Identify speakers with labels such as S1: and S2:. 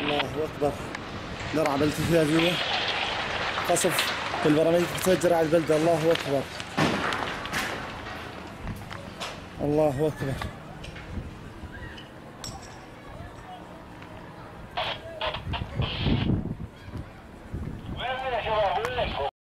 S1: الله أكبر. درع بلدة التلفزيون قصف البراميل تتفجر على البلده الله أكبر. الله أكبر.